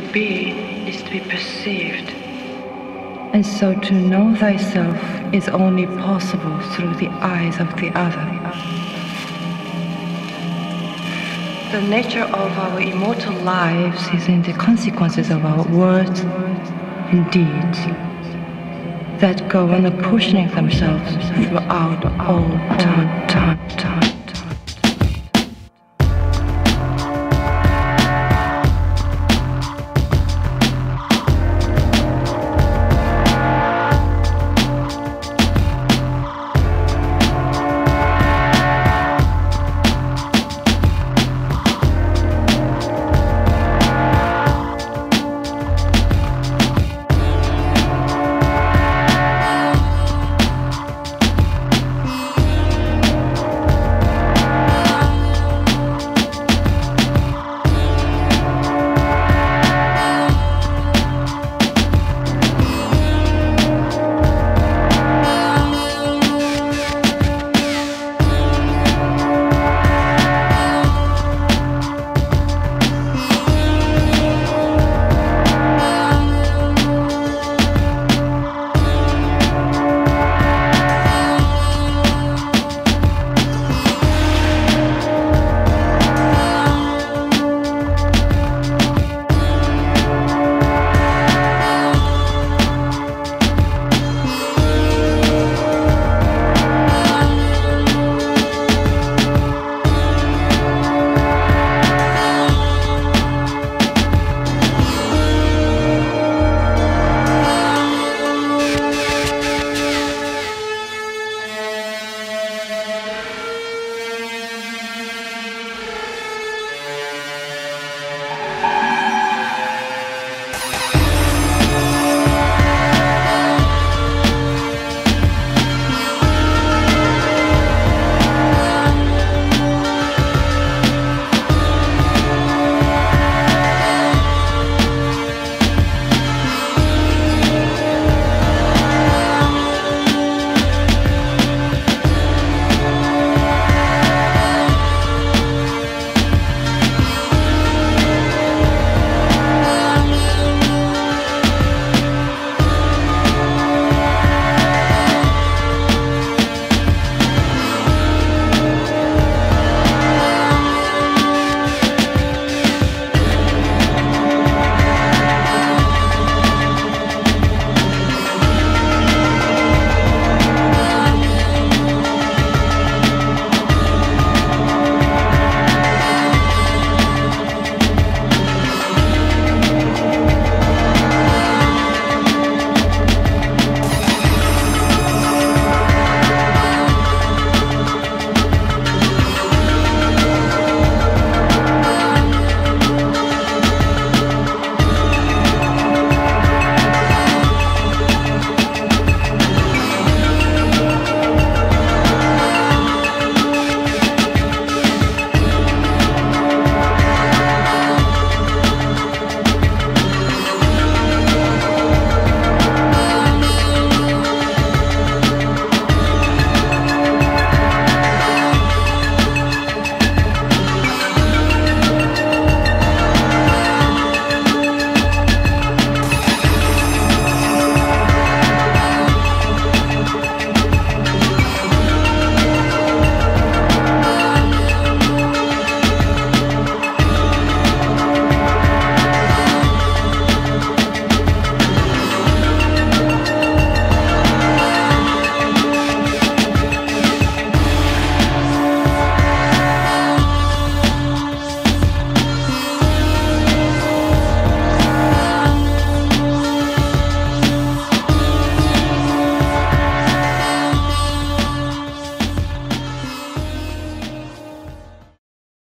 To be is to be perceived. And so to know thyself is only possible through the eyes of the other. The nature of our immortal lives is in the consequences of our words and deeds that go on apportioning themselves throughout all time, time, time.